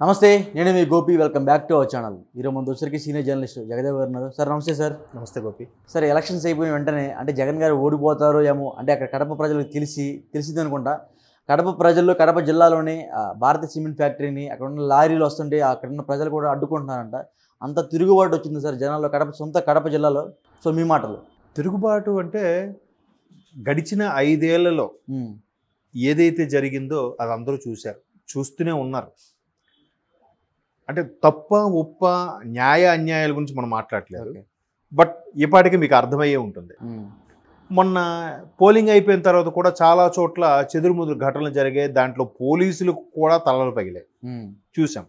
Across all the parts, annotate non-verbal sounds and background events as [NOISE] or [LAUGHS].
నమస్తే నేను మీ Gopi welcome back to our channel. ఈరోజు మన దోసరికి సీనియర్ జర్నలిస్ట్ జగదేవ్ గారు ఉన్నారు. సార్ నమస్తే సార్. నమస్తే గోపి. సార్ ఎలక్షన్స్ అయిపోయిన వెంటనే అంటే జగన్ గారు ఓడిపోతారో ఏమో అంటే అక్కడ కడప ప్రజలకు తెలిసి తెలిసింది అనుకుంటా. కడప ప్రజల్లో కడప జిల్లాలోని ఆ, భారతీయ సిమెంట్ ఫ్యాక్టరీని అక్కడ ఉన్న లారీలు వస్తుంటే అక్కడ ఉన్న ప్రజలు కూడా అడ్డుకుంటున్నారంట. అంత తిరుగుబాటు వచ్చింది సార్ జనాల్లో కడప సొంత కడప జిల్లాలో. సో మీ మాటలు. తిరుగుబాటు అంటే గడిచిన ఐదేళ్ళలో ఏదైతే జరిగిందో అది అందరూ చూశారు. చూస్తూనే ఉన్నారు. అంటే తప్ప ఉప్ప న్యాయ అన్యాయాల గురించి మనం మాట్లాడలేదు. బట్ ఇప్పటికీ మీకు అర్థమయ్యే ఉంటుంది. మొన్న పోలింగ్ అయిపోయిన తర్వాత కూడా చాలా చోట్ల చెదురుముదురు ఘటనలు జరిగాయి దాంట్లో పోలీసులు కూడా తలలు పగిలాయి. చూసాం.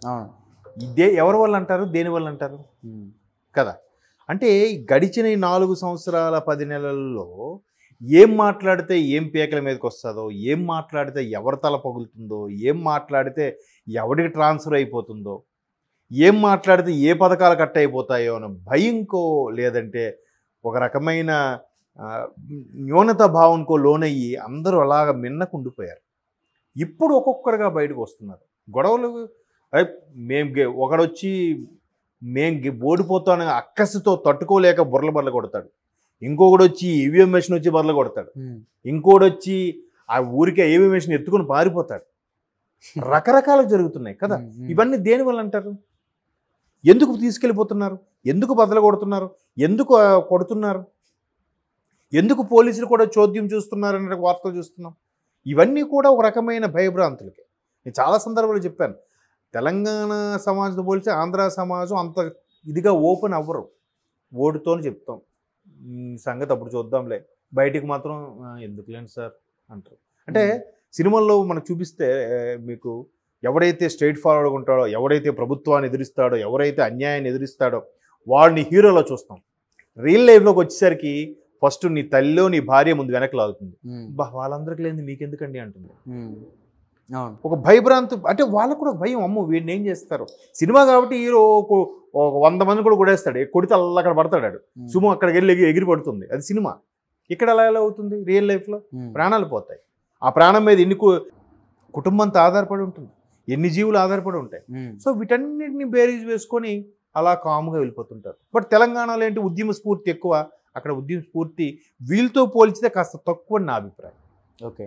ఇదే ఎవరి వల్ల అంటారు? దేని వల్ల అంటారు? కదా. అంటే గడిచిన ఈ నాలుగు సంవత్సరాల పది నెలల్లో ఏం మాట్లాడితే ఏం పీకల మీదకి వస్తుందో ఏం మాట్లాడితే ఎవరి తల పగులుతుందో ఏం మాట్లాడితే ఎవరికి ట్రాన్స్ఫర్ అయిపోతుందో ఏం మాట్లాడితే ఏ పథకాలు కట్ అయిపోతాయో అని భయంకో లేదంటే ఒక రకమైన న్యూనత భావంకో లోనయ్యి అందరూ అలాగ మిన్నకుండిపోయారు. ఇప్పుడు ఒక్కొక్కరుగా బయటకు వస్తున్నారు. గొడవలు అయ్ మేం గె- ఒకడొచ్చి మేం గె- ఓడిపోతాను అక్కసితో తట్టుకోలేక బుర్రల బర్ల కొడతాడు. ఇంకొకడు వచ్చి ఈవీఎం మెషిన్ వచ్చి బర్ల కొడతాడు. ఇంకోటి వచ్చి ఆ ఊరికే ఈవీఎం మెషిన్ ఎత్తుకుని పారిపోతాడు. [LAUGHS] రకరకాలు జరుగుతున్నాయి కదా. ఇవన్నీ దేని వల్ల అంటారు? ఎందుకు తీసుకెళ్ళిపోతున్నారు? ఎందుకు బదలు కొడుతున్నారు ఎందుకు కొడుతున్నారు? ఎందుకు పోలీసులు కూడా చోద్యం చూస్తున్నారు అనే వార్తలు చూస్తున్నాం? ఇవన్నీ కూడా ఒక రకమైన భయభ్రాంతులకి. నేను చాలా సందర్భాలు చెప్పాను. తెలంగాణ సమాజంతో పోలిస్తే ఆంధ్ర సమాజం అంత ఇదిగా ఓపెన్ అవ్వరు. ఓటుతోని చెప్తాం. సంగతి అప్పుడు చూద్దాంలే. బయటికి మాత్రం "ఆ, ఎందుకులేండి సార్? అంటారు. అంటే సినిమాల్లో మనకు చూపిస్తే మీకు ఎవడైతే స్ట్రైట్ ఫార్వర్డ్గా ఉంటాడో ఎవడైతే ప్రభుత్వాన్ని ఎదిరిస్తాడో ఎవరైతే అన్యాయాన్ని ఎదిరిస్తాడో వాడిని హీరోలో చూస్తాం. రియల్ లైఫ్లోకి వచ్చేసరికి ఫస్ట్ నీ తల్లిలో నీ భార్య ముందు వెనక్కి లాగుతుంది. బా వాళ్ళందరికీ లేని మీకెందుకండి అంటుంది. ఒక భయభ్రాంతి అంటే వాళ్ళకు కూడా భయం అమ్మో వీడిని ఏం చేస్తారు? సినిమా కాబట్టి హీరో ఒక వంద మంది కూడా కొడేస్తాడు కొడితే అలా అక్కడ పడతాడు సుమో అక్కడికి వెళ్ళి ఎగి- ఎగిరి పడుతుంది. అది సినిమా. ఇక్కడ అలా ఎలా అవుతుంది? రియల్ లైఫ్లో? ప్రాణాలు పోతాయి. ఆ ప్రాణం మీద ఎన్ని కుటుంబంతో ఆధారపడి ఉంటుంది. ఎన్ని జీవులు ఆధారపడి ఉంటాయి. సో వీటన్నిటిని బేరీజ్ వేసుకొని అలా కామ్గా వెళ్ళిపోతుంటారు. బట్ తెలంగాణలో ఏంటి ఉద్యమ స్ఫూర్తి ఎక్కువ? అక్కడ ఉద్యమ స్ఫూర్తి వీళ్ళతో పోల్చితే కాస్త తక్కువ నా అభిప్రాయం. ఓకే.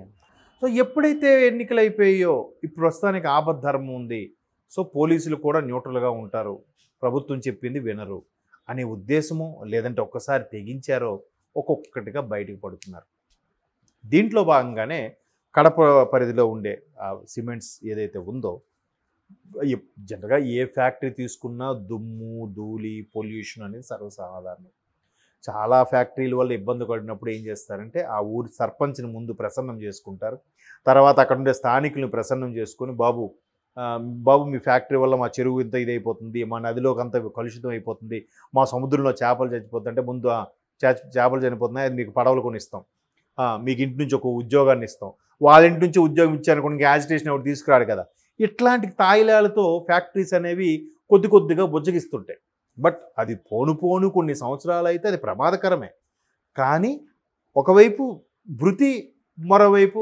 సో ఎప్పుడైతే ఎన్నికలు అయిపోయాయో ఇప్పుడు ప్రస్తుతానికి ఆపద్ధర్మం ఉంది. సో పోలీసులు కూడా న్యూట్రల్గా ఉంటారు. ప్రభుత్వం చెప్పింది వినరు అనే ఉద్దేశమో లేదంటే ఒక్కసారి తెగించారో ఒక్కొక్కటిగా బయటకు పడుతున్నారు. దీంట్లో భాగంగానే కడప పరిధిలో ఉండే ఆ సిమెంట్స్ ఏదైతే ఉందో జనరల్గా ఏ ఫ్యాక్టరీ తీసుకున్నా దుమ్ము ధూళి పొల్యూషన్ అనేది సర్వసాధారణం. చాలా ఫ్యాక్టరీల వల్ల ఇబ్బంది పడినప్పుడు ఏం చేస్తారంటే ఆ ఊరి సర్పంచ్ని ముందు ప్రసన్నం చేసుకుంటారు. తర్వాత అక్కడ ఉండే స్థానికులను ప్రసన్నం చేసుకొని బాబు బాబు మీ ఫ్యాక్టరీ వల్ల మా చెరువు ఇంత ఇదైపోతుంది మా నదిలోకి అంత కలుషితం అయిపోతుంది మా సముద్రంలో చేపలు చచ్చిపోతుంటే ముందు చే- చేపలు చనిపోతున్నాయి అది మీకు పడవలు కొనిస్తాం. మీకు ఇంటి నుంచి ఒక ఉద్యోగాన్ని ఇస్తాం. వాళ్ళ ఇంటి నుంచి ఉద్యోగం ఇచ్చారనుకోండి యాజిటేషన్ ఎవరు తీసుకురాడు కదా. ఇట్లాంటి తాయిలాలతో ఫ్యాక్టరీస్ అనేవి కొద్ది కొద్దిగా బుజ్జగిస్తుంటాయి. బట్ అది పోను పోను కొన్ని సంవత్సరాలు అయితే అది ప్రమాదకరమే. కానీ ఒకవైపు భృతి మరోవైపు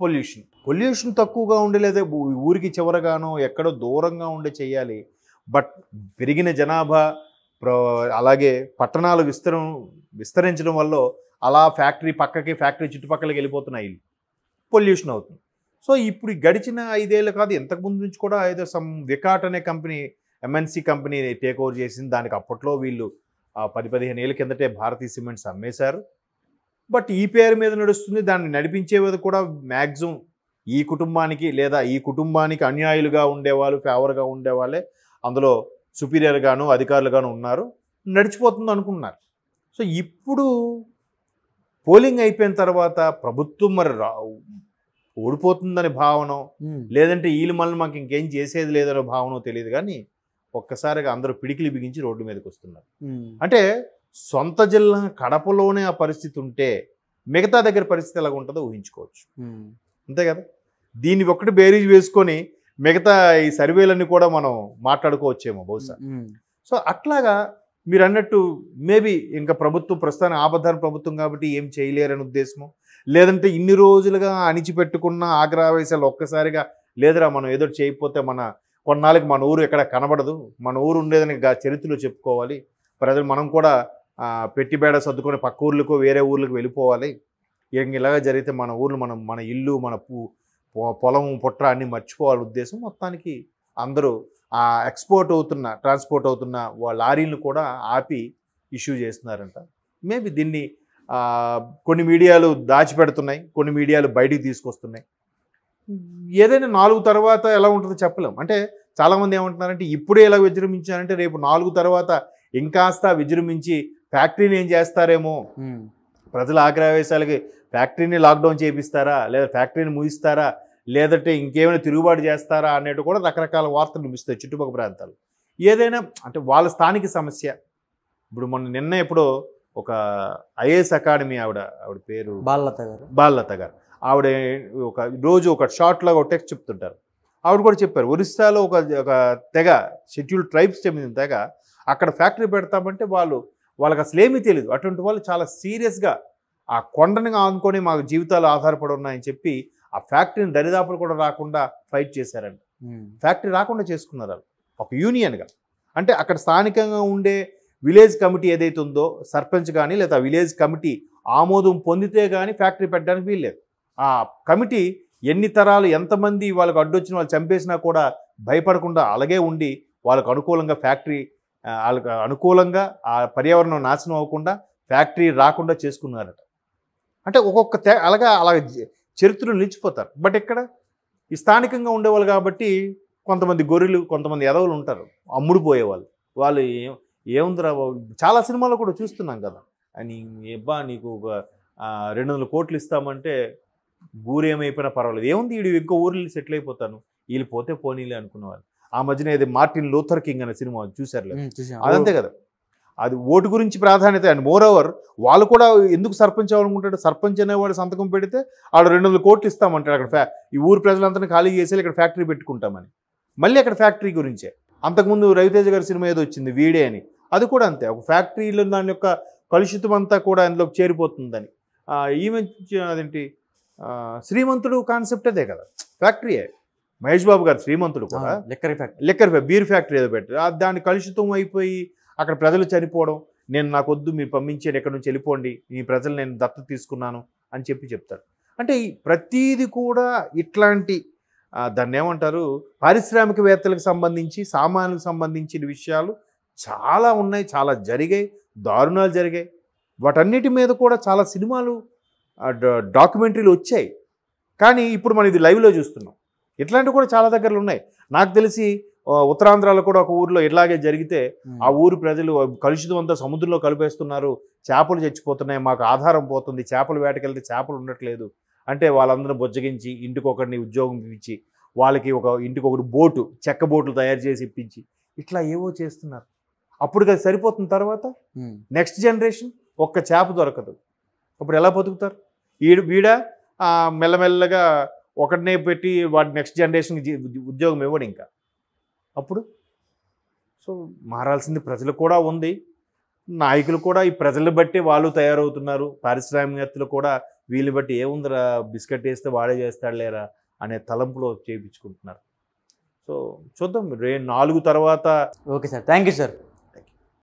పొల్యూషన్ పొల్యూషన్ తక్కువగా ఉండే లేదా ఊరికి చివరగానో ఎక్కడో దూరంగా ఉండే చేయాలి బట్ పెరిగిన జనాభా అలాగే పట్టణాలు విస్తరం విస్తరించడం వల్ల అలా ఫ్యాక్టరీ పక్కకి ఫ్యాక్టరీ చుట్టుపక్కలకి వెళ్ళిపోతున్నాయి పొల్యూషన్ అవుతుంది. సో ఇప్పుడు గడిచిన ఐదేళ్ళు కాదు ఇంతకు ముందు నుంచి కూడా ఏదో సమ్ వికాట్ అనే company MNC company take over చేసింది. దానికి అప్పట్లో వీళ్ళు పది పదిహేను ఏళ్ళ కిందటే భారతీయ సిమెంట్స్ అమ్మేశారు. బట్ ఈ పేరు మీద నడుస్తుంది. దాన్ని నడిపించేది కూడా మ్యాక్సిమం ఈ కుటుంబానికి లేదా ఈ కుటుంబానికి అన్యాయులుగా ఉండేవాళ్ళు ఫేవర్గా ఉండేవాళ్ళే అందులో సుపీరియర్గాను అధికారులుగాను ఉన్నారు. నడిచిపోతుంది అనుకున్నారు సో ఇప్పుడు పోలింగ్ అయిపోయిన తర్వాత ప్రభుత్వం మరి రా ఓడిపోతుందని భావన లేదంటే వీళ్ళు మళ్ళీ మాకు ఇంకేం చేసేది లేదనే భావన తెలియదు కానీ ఒక్కసారిగా అందరూ పిడికిలి బిగించి రోడ్డు మీదకి వస్తున్నారు. అంటే సొంత జిల్లా కడపలోనే ఆ పరిస్థితి ఉంటే మిగతా దగ్గర పరిస్థితి ఎలా ఉంటుందో ఊహించుకోవచ్చు. అంతే కదా? దీన్ని ఒక్కటి బేరీజ్ వేసుకొని మిగతా ఈ సర్వేలన్నీ కూడా మనం మాట్లాడుకోవచ్చేమో బహుశా. సో అట్లాగా మీరు అన్నట్టు మేబీ ఇంకా ప్రభుత్వం ప్రస్తుతానికి ఆపద్ధర్మ ప్రభుత్వం కాబట్టి ఏం చేయలేరని ఉద్దేశము లేదంటే ఇన్ని రోజులుగా అణిచిపెట్టుకున్న ఆగ్రహవేశాలు ఒక్కసారిగా లేదురా మనం ఏదో చేయకపోతే మన కొన్నాళ్ళకి మన ఊరు ఎక్కడ కనబడదు మన ఊరు ఉండేదని గా- చరిత్రలో చెప్పుకోవాలి ప్రజలు మనం కూడా పెట్టిబేడ సర్దుకొని పక్క ఊర్లకు వేరే ఊర్లకు వెళ్ళిపోవాలి ఇంక ఇలాగ జరిగితే మన ఊర్లు మనం మన ఇల్లు మన పొ- పొలం పుట్ర అన్ని మర్చిపోవాలి ఉద్దేశం మొత్తానికి అందరూ ఆ ఎక్స్పోర్ట్ అవుతున్న ట్రాన్స్పోర్ట్ అవుతున్న లారీలను కూడా ఆపి ఇష్యూ చేస్తున్నారంట. మేబీ దీన్ని కొన్ని మీడియాలు దాచిపెడుతున్నాయి కొన్ని మీడియాలు బయటికి తీసుకొస్తున్నాయి. ఏదైనా నాలుగు తర్వాత ఎలా ఉంటుందో చెప్పలేం. అంటే చాలామంది ఏమంటున్నారంటే ఇప్పుడే ఎలా విజృంభించారంటే రేపు నాలుగు తర్వాత ఇంకాస్త విజృంభించి ఫ్యాక్టరీని ఏం చేస్తారేమో. ప్రజల ఆగ్రహవేశాలకి ఫ్యాక్టరీని లాక్డౌన్ చేపిస్తారా? లేదా ఫ్యాక్టరీని ముగిస్తారా? లేదంటే ఇంకేమైనా తిరుగుబాటు చేస్తారా అనేటు కూడా రకరకాల వార్తలు వినిపిస్తాయి చుట్టుపక్కల ప్రాంతాలు. ఏదైనా అంటే వాళ్ళ స్థానిక సమస్య. ఇప్పుడు మొన్న నిన్న ఎప్పుడో ఒక ఐఏఎస్ అకాడమీ ఆవిడ ఆవిడ పేరు బాలలత గారు. బాలలత గారు. ఆవిడ ఒక రోజు ఒక షార్ట్ లాగా ఒక టెక్స్ట్ చెప్తుంటారు. ఆవిడ కూడా చెప్పారు ఒరిస్సాలో ఒక ఒక తెగ షెడ్యూల్ ట్రైబ్స్ చెందిన తెగ అక్కడ ఫ్యాక్టరీ పెడతామంటే వాళ్ళు వాళ్ళకి అసలు ఏమీ తెలియదు అటువంటి వాళ్ళు చాలా సీరియస్గా ఆ కొండని ఆనుకొని మాకు జీవితాలు ఆధారపడి ఉన్నాయని చెప్పి ఆ ఫ్యాక్టరీని దరిదాపులు కూడా రాకుండా ఫైట్ చేశారంట. ఫ్యాక్టరీ రాకుండా చేసుకున్నారు వాళ్ళు. ఒక యూనియన్గా. అంటే అక్కడ స్థానికంగా ఉండే విలేజ్ కమిటీ ఏదైతే ఉందో సర్పంచ్ కానీ లేదా విలేజ్ కమిటీ ఆమోదం పొందితే కానీ ఫ్యాక్టరీ పెట్టడానికి వీల్లేదు. ఆ కమిటీ ఎన్ని తరాలు ఎంతమంది వాళ్ళకు అడ్డొచ్చిన వాళ్ళు చంపేసినా కూడా భయపడకుండా అలాగే ఉండి వాళ్ళకు అనుకూలంగా ఫ్యాక్టరీ వాళ్ళకు అనుకూలంగా ఆ పర్యావరణం నాశనం అవ్వకుండా ఫ్యాక్టరీ రాకుండా చేసుకున్నారట. అంటే ఒక్కొక్క తే అలాగా అలా జ- చరిత్రలు నిలిచిపోతారు. బట్ ఇక్కడ ఈ స్థానికంగా ఉండేవాళ్ళు కాబట్టి కొంతమంది గొర్రెలు కొంతమంది ఎదవలు ఉంటారు. అమ్ముడు పోయేవాళ్ళు. వాళ్ళు ఏం ఏముందిరా చాలా సినిమాల్లో కూడా చూస్తున్నాం కదా. అని ఎబ్బా నీకు రెండు వందల కోట్లు ఇస్తామంటే ఊరేమైపోయినా పర్వాలేదు. ఏముంది వీడు ఇంకో ఊర్లో సెటిల్ అయిపోతాను. వీళ్ళు పోతే పోనీలే అనుకునేవాళ్ళు ఆ మధ్యన ఏదో మార్టిన్ లూథర్ కింగ్ అనే సినిమా చూసారు చూసాం. అదంతే కదా. అది ఓటు గురించి ప్రాధాన్యత. అండ్ మోర్ ఓవర్ వాళ్ళు కూడా ఎందుకు సర్పంచ్ అవ్వాలనుకుంటాడు సర్పంచ్ అనేవాడు సంతకం పెడితే వాళ్ళు రెండు వందల కోట్లు ఇస్తామంటాడు అక్కడ ఫ్యా ఈ ఊరు ప్రజలంతా ఖాళీ చేసి ఇక్కడ ఫ్యాక్టరీ పెట్టుకుంటామని. మళ్ళీ అక్కడ ఫ్యాక్టరీ గురించే. అంతకుముందు రవితేజ గారి సినిమా ఏదో వచ్చింది వీడే అని. అది కూడా అంతే. ఒక ఫ్యాక్టరీలో దాని యొక్క కలుషితం అంతా కూడా అందులోకి చేరిపోతుందని. ఈమె అదేంటి? శ్రీమంతుడు కాన్సెప్ట్ అదే కదా. ఫ్యాక్టరీయే మహేష్ బాబు గారు శ్రీమంతుడు కూడా. Liquor factory. Liquor beer factory ఏదో పెట్టారు. ఆ దాన్ని కలుషితం అయిపోయి అక్కడ ప్రజలు చనిపోవడం నేను నాకు వద్దు మీరు పంపించేది ఎక్కడి నుంచి వెళ్ళిపోండి ఈ ప్రజలు నేను దత్తత తీసుకున్నాను అని చెప్పి చెప్తారు. అంటే ప్రతీది కూడా ఇట్లాంటి దాన్ని ఏమంటారు పారిశ్రామికవేత్తలకు సంబంధించి సామాన్యులకు సంబంధించిన విషయాలు చాలా ఉన్నాయి చాలా జరిగాయి దారుణాలు జరిగాయి. వాటన్నిటి మీద కూడా చాలా సినిమాలు డా- డాక్యుమెంటరీలు వచ్చాయి. కానీ ఇప్పుడు మనం ఇది లైవ్లో చూస్తున్నాం. ఇట్లాంటివి కూడా చాలా దగ్గరలో ఉన్నాయి. నాకు తెలిసి ఉత్తరాంధ్రాలో కూడా ఒక ఊర్లో ఇట్లాగే జరిగితే. ఆ ఊరు ప్రజలు కలుషితం అంతా సముద్రంలో కలిపేస్తున్నారు చేపలు చచ్చిపోతున్నాయి మాకు ఆధారం పోతుంది చేపలు వేటకెళ్తే చేపలు ఉండట్లేదు అంటే వాళ్ళందరూ బొజ్జగించి ఇంటికి ఒకరిని ఉద్యోగం ఇచ్చి వాళ్ళకి ఒక ఇంటికి ఒకటి బోటు చెక్క బోట్లు తయారు చేసి ఇప్పించి ఇట్లా ఏవో చేస్తున్నారు. అప్పుడు అది సరిపోతున్న తర్వాత. నెక్స్ట్ జనరేషన్ ఒక్క చేప దొరకదు. అప్పుడు ఎలా బతుకుతారు? ఈడు వీడ ఆ, మెల్లమెల్లగా ఒకటినే పెట్టి వాడి నెక్స్ట్ జనరేషన్కి ఉద్యోగం ఇవ్వడు ఇంకా. అప్పుడు. సో మారాల్సింది ప్రజలు కూడా ఉంది. నాయకులు కూడా ఈ ప్రజలు బట్టి వాళ్ళు తయారవుతున్నారు. పారిశ్రామికవేత్తలు కూడా వీళ్ళు బట్టి ఏముందిరా బిస్కెట్ వేస్తే వాడే చేస్తాడు లేరా అనే తలంపులో చేయించుకుంటున్నారు. సో చూద్దాం. రే నాలుగు తర్వాత okay sir. Thank you sir.